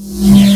Yeah.